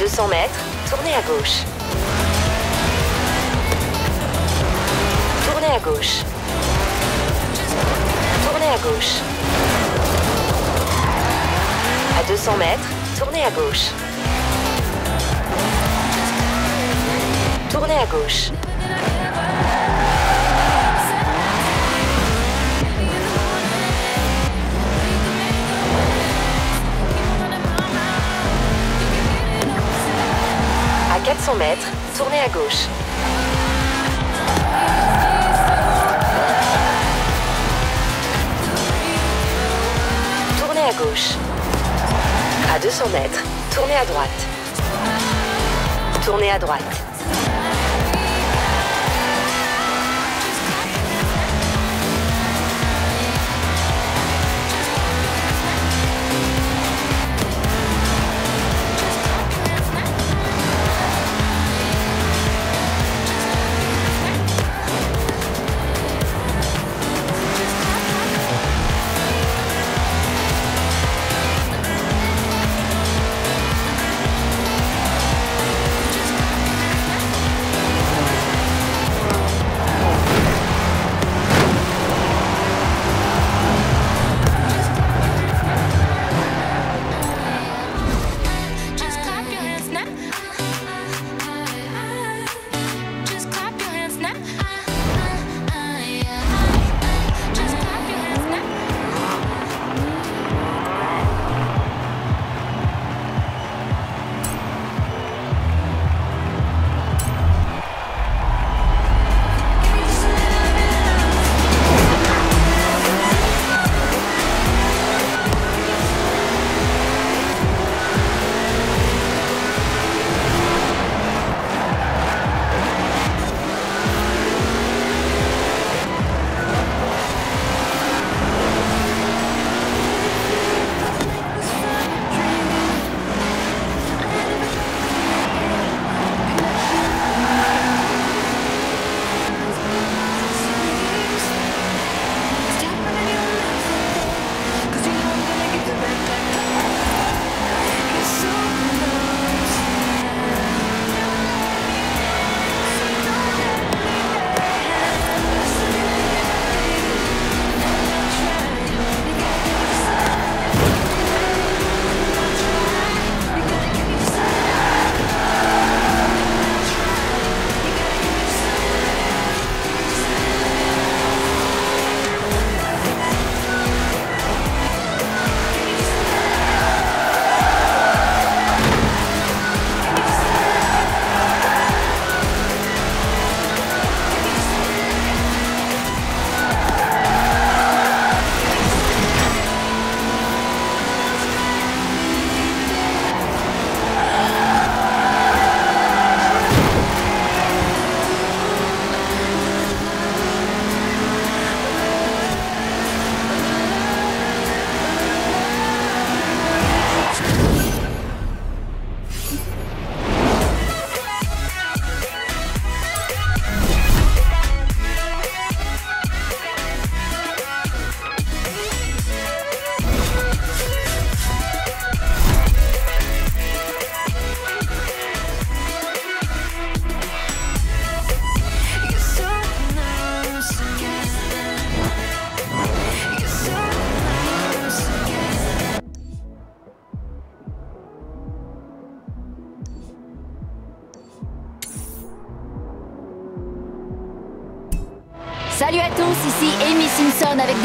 200 mètres, tournez à gauche. Tournez à gauche. Tournez à gauche. À 200 mètres, tournez à gauche. Tournez à gauche. 400 mètres, tournez à gauche. Tournez à gauche. À 200 mètres, tournez à droite. Tournez à droite.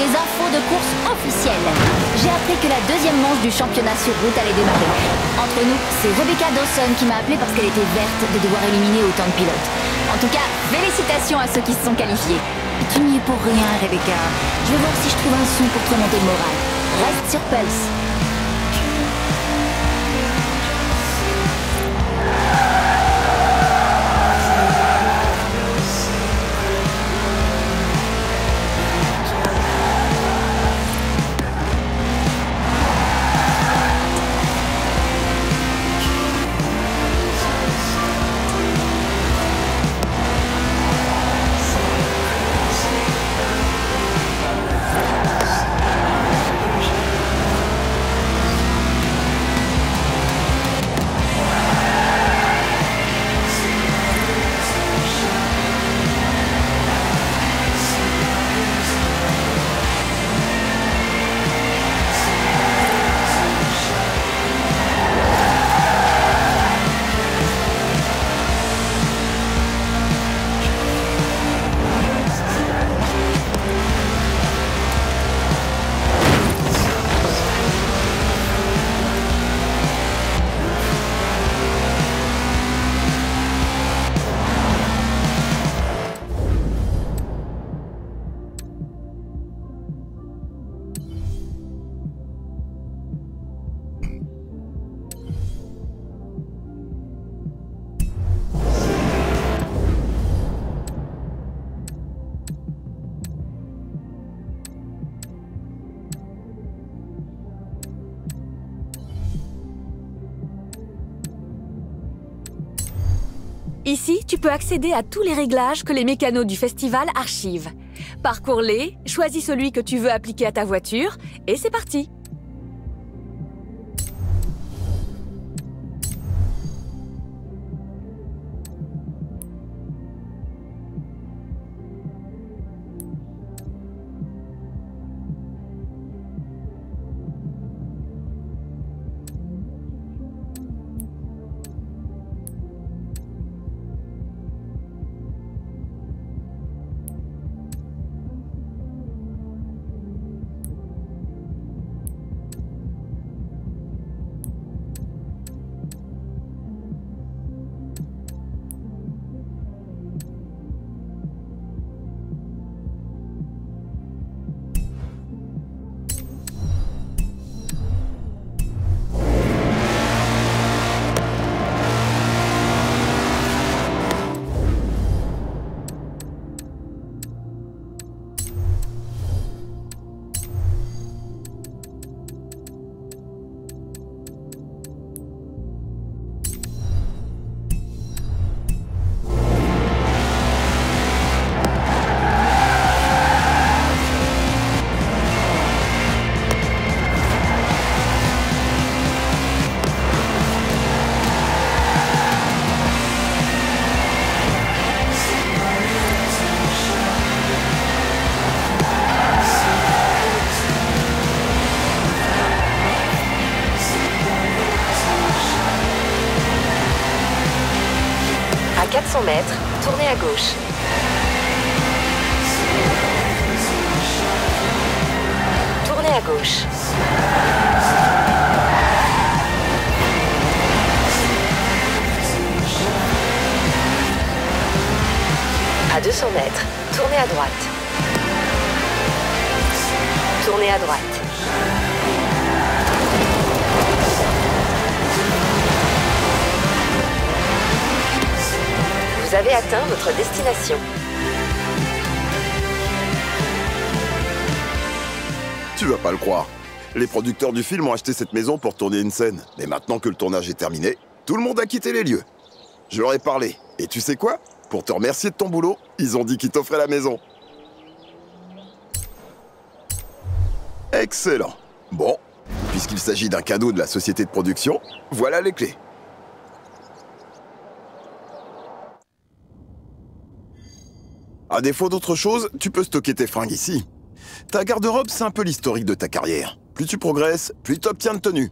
Des infos de course officielles. J'ai appris que la deuxième manche du championnat sur route allait démarrer. Entre nous, c'est Rebecca Dawson qui m'a appelé parce qu'elle était verte de devoir éliminer autant de pilotes. En tout cas, félicitations à ceux qui se sont qualifiés. Tu n'y es pour rien, Rebecca. Je vais voir si je trouve un son pour te remonter le moral. Reste sur Pulse. Ici, tu peux accéder à tous les réglages que les mécanos du festival archivent. Parcours-les, choisis celui que tu veux appliquer à ta voiture, et c'est parti À 400 mètres, tournez à gauche. Tournez à gauche. À 200 mètres, tournez à droite. Tournez à droite. Vous avez atteint votre destination. Tu vas pas le croire. Les producteurs du film ont acheté cette maison pour tourner une scène. Mais maintenant que le tournage est terminé, tout le monde a quitté les lieux. Je leur ai parlé. Et tu sais quoi? Pour te remercier de ton boulot, ils ont dit qu'ils t'offraient la maison. Excellent. Bon, puisqu'il s'agit d'un cadeau de la société de production, voilà les clés. À défaut d'autre chose, tu peux stocker tes fringues ici. Ta garde-robe, c'est un peu l'historique de ta carrière. Plus tu progresses, plus tu obtiens de tenue.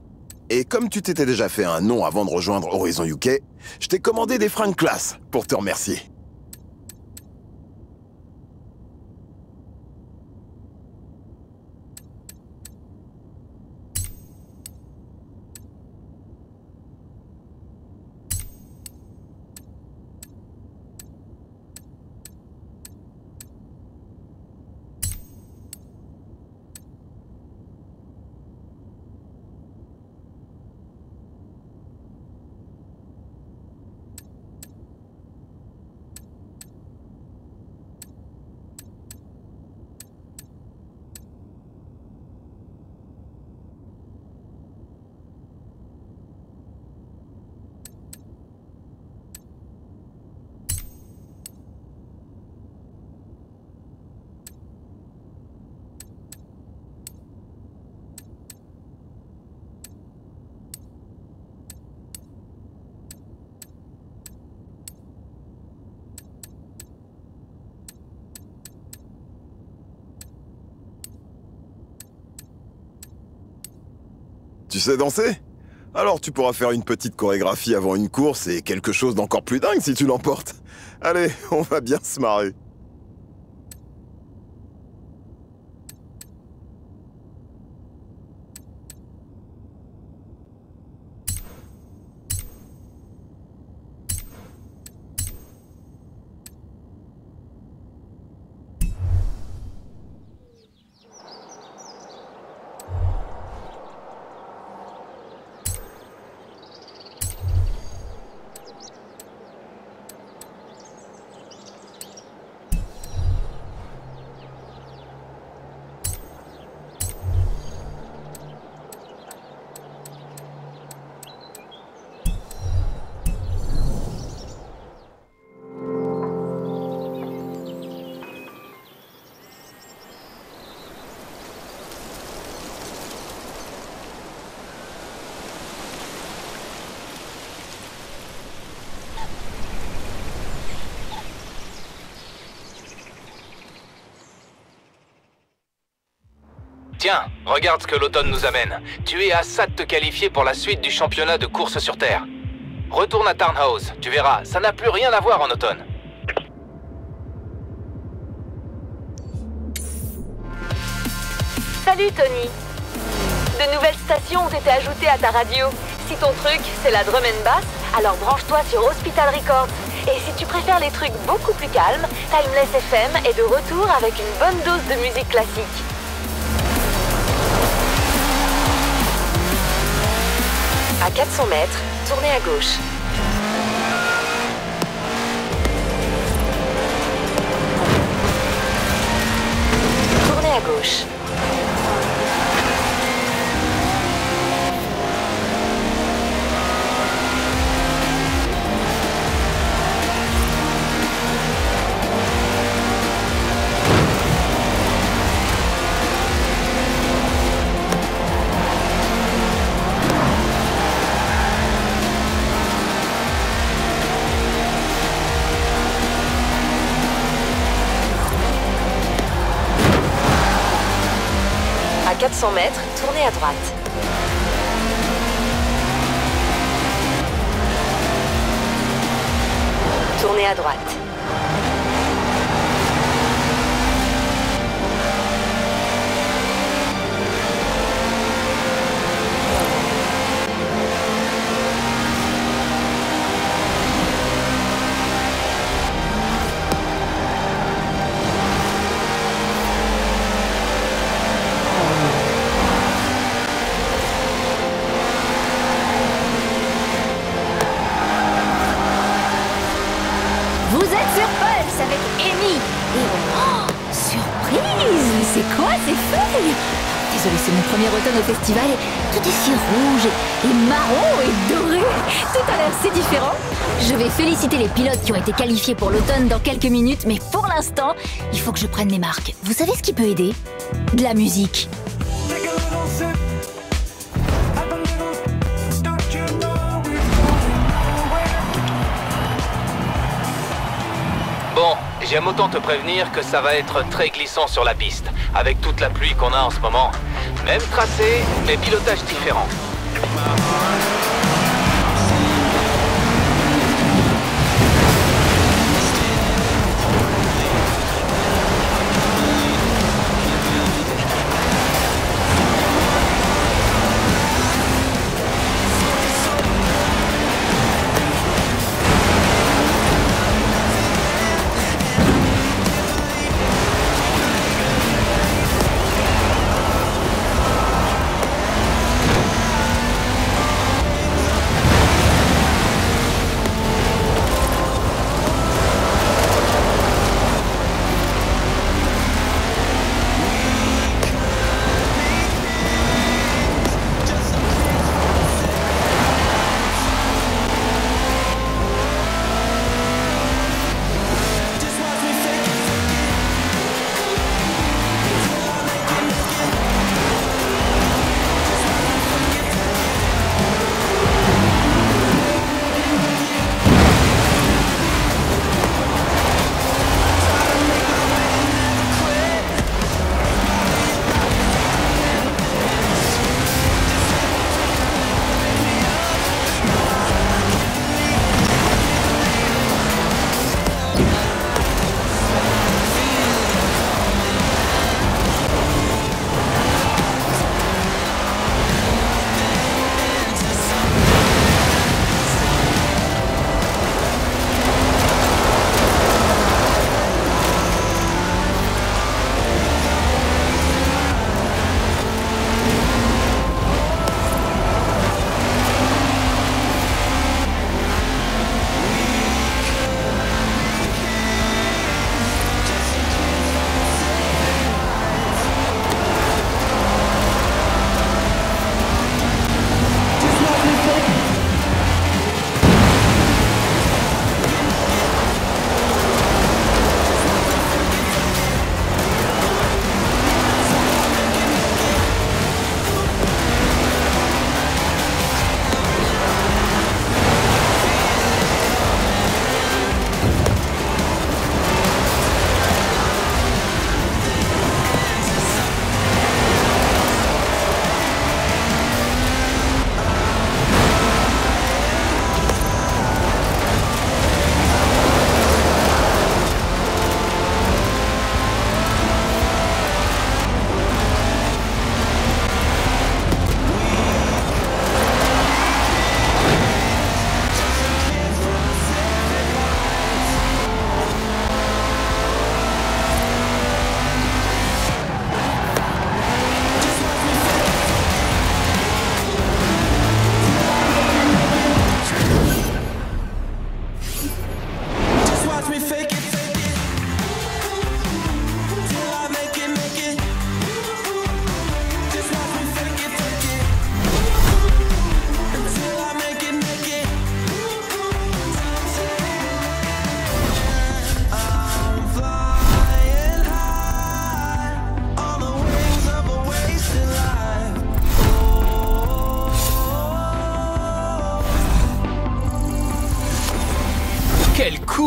Et comme tu t'étais déjà fait un nom avant de rejoindre Horizon UK, je t'ai commandé des fringues classe pour te remercier. Tu sais danser? Alors tu pourras faire une petite chorégraphie avant une course et quelque chose d'encore plus dingue si tu l'emportes. Allez, on va bien se marrer. Tiens, regarde ce que l'automne nous amène. Tu es à ça de te qualifier pour la suite du championnat de course sur Terre. Retourne à Tarnhouse, tu verras, ça n'a plus rien à voir en automne. Salut Tony De nouvelles stations ont été ajoutées à ta radio. Si ton truc, c'est la drum and bass, alors branche-toi sur Hospital Records. Et si tu préfères les trucs beaucoup plus calmes, Timeless FM est de retour avec une bonne dose de musique classique. À 400 mètres, tournez à gauche. Tournez à gauche. 400 mètres, tournez à droite. Tournez à droite. Ces feuilles Désolée, c'est mon premier automne au festival tout est si rouge et, marron et doré. Tout a l'air si différent. Je vais féliciter les pilotes qui ont été qualifiés pour l'automne dans quelques minutes, mais pour l'instant, il faut que je prenne mes marques. Vous savez ce qui peut aider? De la musique. J'aime autant te prévenir que ça va être très glissant sur la piste, avec toute la pluie qu'on a en ce moment. Même tracé, mais pilotage différent.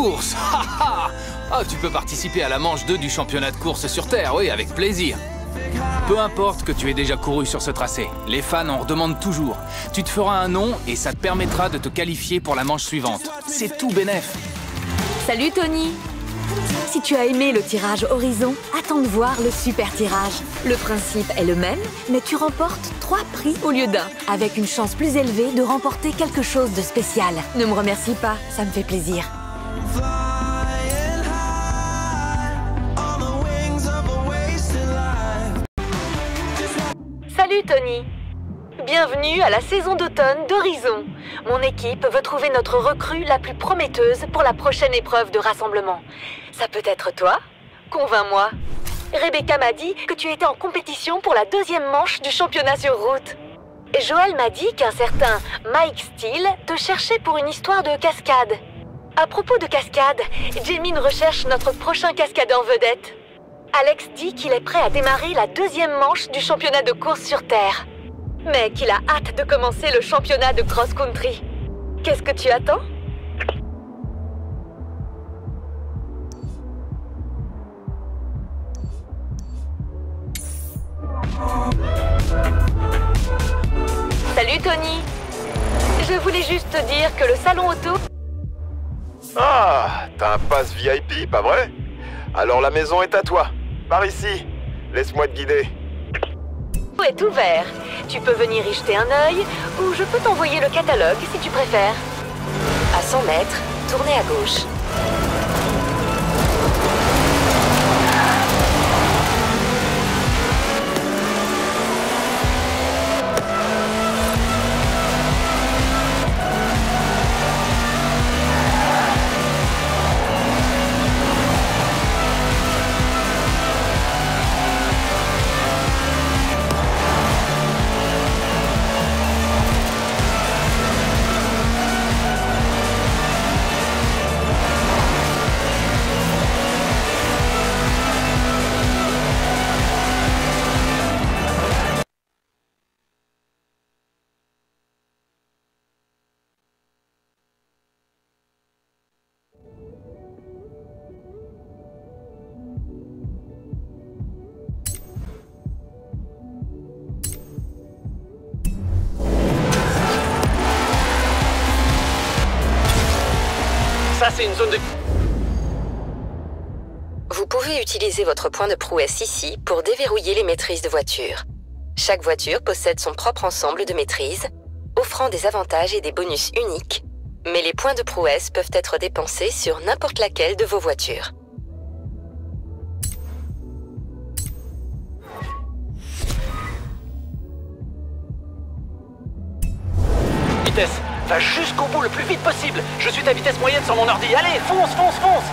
Course Ha, ha Ah, tu peux participer à la manche 2 du championnat de course sur Terre, oui, avec plaisir. Peu importe que tu aies déjà couru sur ce tracé, les fans en redemandent toujours. Tu te feras un nom et ça te permettra de te qualifier pour la manche suivante. C'est tout bénef. Salut Tony Si tu as aimé le tirage Horizon, attends de voir le super tirage. Le principe est le même, mais tu remportes trois prix au lieu d'un, avec une chance plus élevée de remporter quelque chose de spécial. Ne me remercie pas, ça me fait plaisir. Tony Bienvenue à la saison d'automne d'Horizon. Mon équipe veut trouver notre recrue la plus prometteuse pour la prochaine épreuve de rassemblement. Ça peut être toi Convainc-moi. Rebecca m'a dit que tu étais en compétition pour la deuxième manche du championnat sur route. Joël m'a dit qu'un certain Mike Steele te cherchait pour une histoire de cascade. À propos de cascade, Jamie recherche notre prochain cascadeur vedette. Alex dit qu'il est prêt à démarrer la deuxième manche du championnat de course sur Terre. Mais qu'il a hâte de commencer le championnat de cross-country. Qu'est-ce que tu attends? Salut Tony Je voulais juste te dire que le salon auto Ah, t'as un pass VIP, pas vrai? Alors la maison est à toi. Par ici. Laisse-moi te guider. est ouvert. Tu peux venir y jeter un œil ou je peux t'envoyer le catalogue si tu préfères. À 100 mètres, tournez à gauche. C'est une zone de... Vous pouvez utiliser votre point de prouesse ici pour déverrouiller les maîtrises de voiture. Chaque voiture possède son propre ensemble de maîtrises, offrant des avantages et des bonus uniques, mais les points de prouesse peuvent être dépensés sur n'importe laquelle de vos voitures. Vitesse Va jusqu'au bout le plus vite possible Je suis ta vitesse moyenne sur mon ordi Allez, fonce, fonce, fonce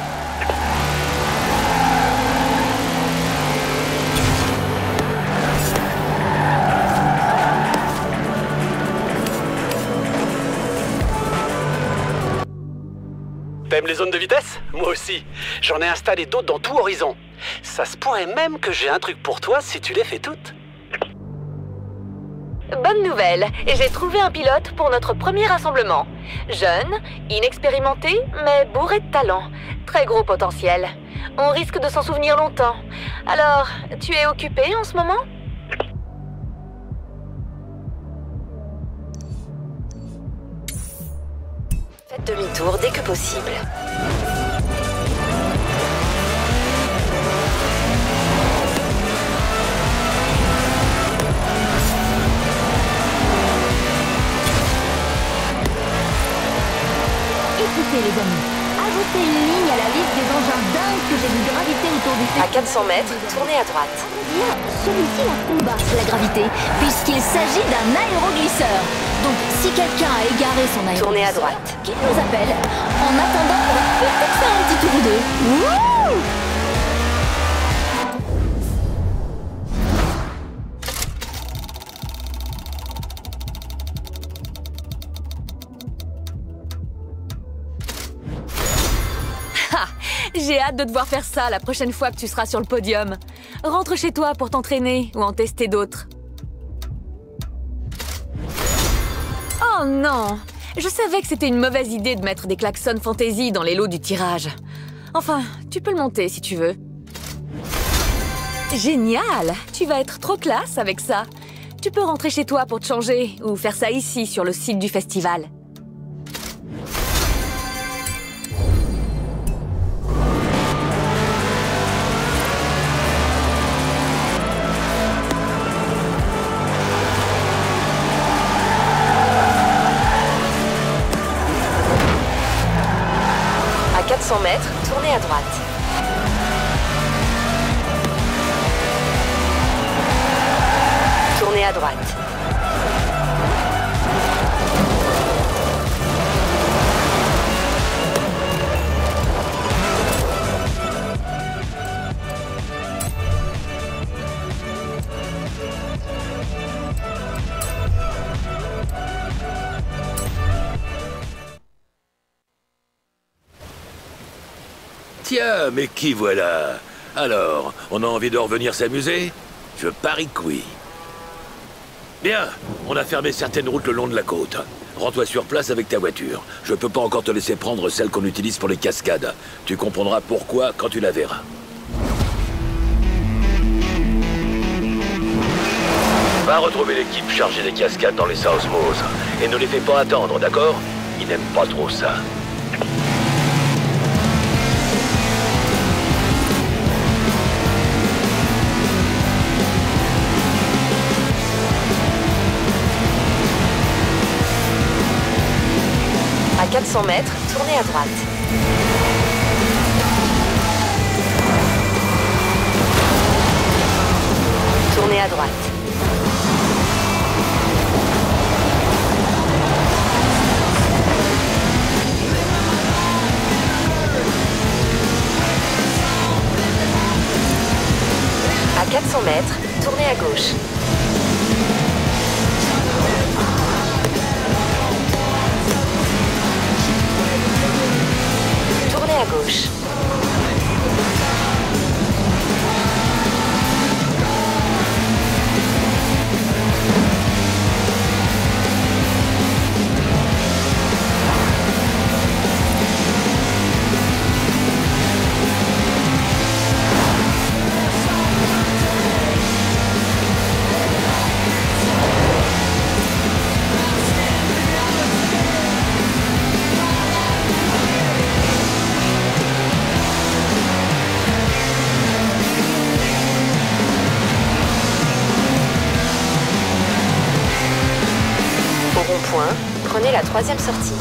T'aimes les zones de vitesse? Moi aussi. J'en ai installé d'autres dans tout Horizon. Ça se pourrait même que j'ai un truc pour toi si tu les fais toutes. Bonne nouvelle, j'ai trouvé un pilote pour notre premier rassemblement. Jeune, inexpérimenté, mais bourré de talent. Très gros potentiel. On risque de s'en souvenir longtemps. Alors, tu es occupé en ce moment? Faites demi-tour dès que possible. Écoutez les amis, ajoutez une ligne à la liste des engins dingues que j'ai vu graviter autour du À 400 mètres, tournez à droite. Celui-ci la combat, la gravité, puisqu'il s'agit d'un aéroglisseur. Donc, si quelqu'un a égaré son aéroglisseur, Tournez à droite. qu'il nous appelle. En attendant, on va peut-être faire un petit tour ou deux. Wouh hâte de te voir faire ça la prochaine fois que tu seras sur le podium. Rentre chez toi pour t'entraîner ou en tester d'autres. Oh non Je savais que c'était une mauvaise idée de mettre des klaxons fantasy dans les lots du tirage. Enfin, tu peux le monter si tu veux. Génial Tu vas être trop classe avec ça. Tu peux rentrer chez toi pour te changer ou faire ça ici sur le site du festival. À 400 mètres, tournez à droite. Tournez à droite. Mais qui voilà? Alors, on a envie de revenir s'amuser? Je parie que oui. Bien, on a fermé certaines routes le long de la côte. Rends-toi sur place avec ta voiture. Je peux pas encore te laisser prendre celle qu'on utilise pour les cascades. Tu comprendras pourquoi quand tu la verras. Va retrouver l'équipe chargée des cascades dans les South Moors. Et ne les fais pas attendre, d'accord? Ils n'aiment pas trop ça. À 400 mètres, tournez à droite. Tournez à droite. À 400 mètres, tournez à gauche. Tournez troisième sortie.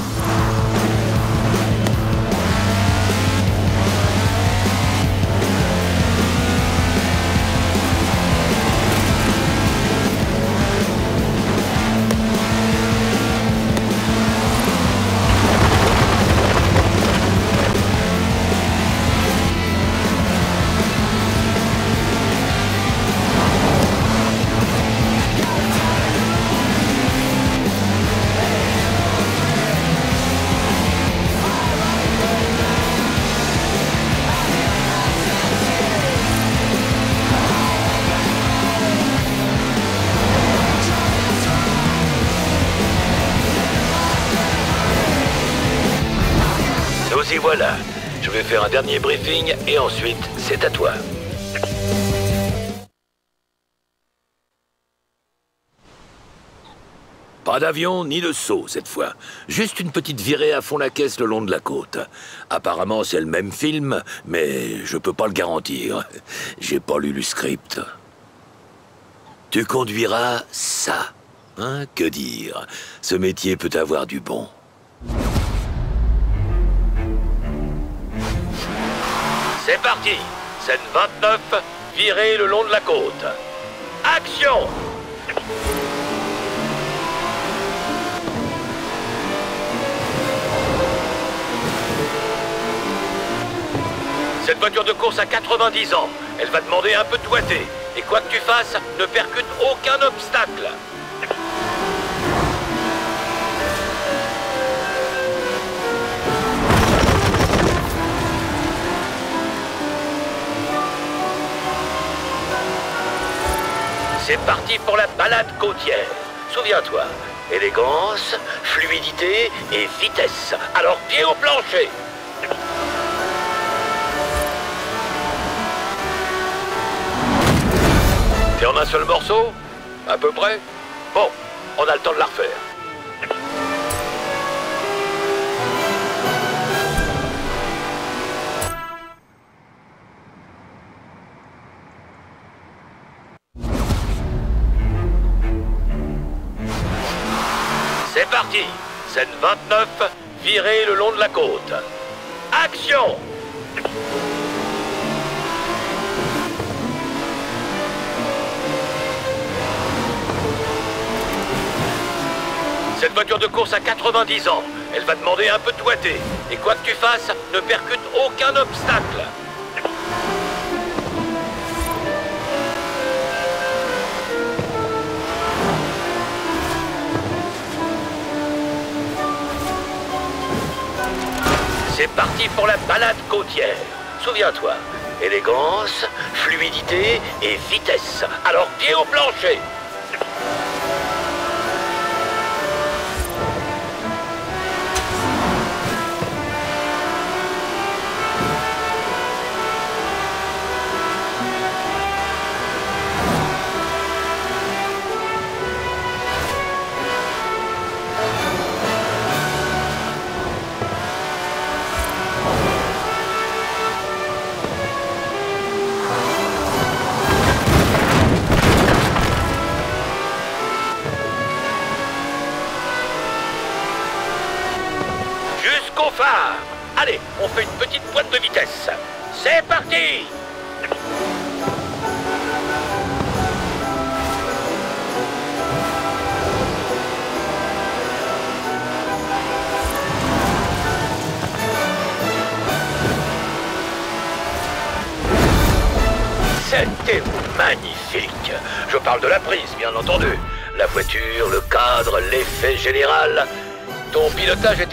Un dernier briefing et ensuite, c'est à toi. Pas d'avion ni de saut cette fois. Juste une petite virée à fond la caisse le long de la côte. Apparemment, c'est le même film, mais je peux pas le garantir. J'ai pas lu le script. Tu conduiras ça. Hein, que dire Ce métier peut avoir du bon. C'est parti Scène 29, virée le long de la côte. Action Cette voiture de course a 90 ans. Elle va demander un peu de doigté. Et quoi que tu fasses, ne percute aucun obstacle. C'est parti pour la balade côtière. Souviens-toi, Élégance, fluidité et vitesse. Alors pied au plancher. C'est en un seul morceau? À peu près? Bon, on a le temps de la refaire. Parti Scène 29, virée le long de la côte. Action Cette voiture de course a 90 ans. Elle va demander un peu de doigté. Et quoi que tu fasses, ne percute aucun obstacle. C'est parti pour la balade côtière. Souviens-toi, élégance, fluidité et vitesse. Alors pied au plancher.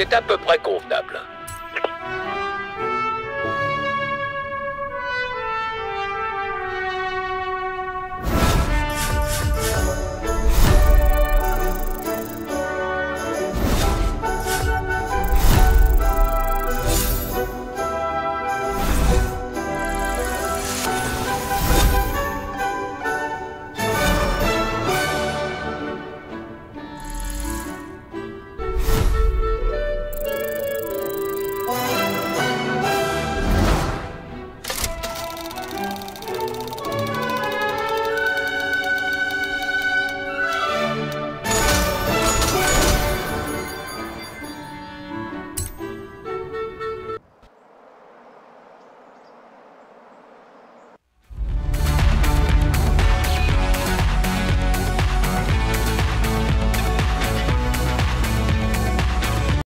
Voiture,